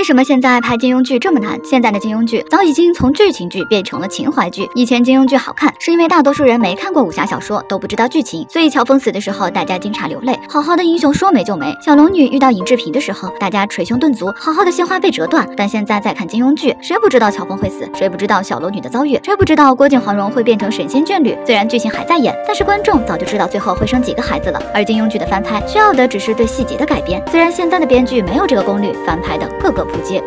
为什么现在拍金庸剧这么难？现在的金庸剧早已经从剧情剧变成了情怀剧。以前金庸剧好看，是因为大多数人没看过武侠小说，都不知道剧情，所以乔峰死的时候，大家惊诧流泪。好好的英雄说没就没。小龙女遇到尹志平的时候，大家捶胸顿足。好好的鲜花被折断。但现在在看金庸剧，谁不知道乔峰会死？谁不知道小龙女的遭遇？谁不知道郭靖黄蓉会变成神仙眷侣？虽然剧情还在演，但是观众早就知道最后会生几个孩子了。而金庸剧的翻拍，需要的只是对细节的改编。虽然现在的编剧没有这个功力，翻拍的各个不见。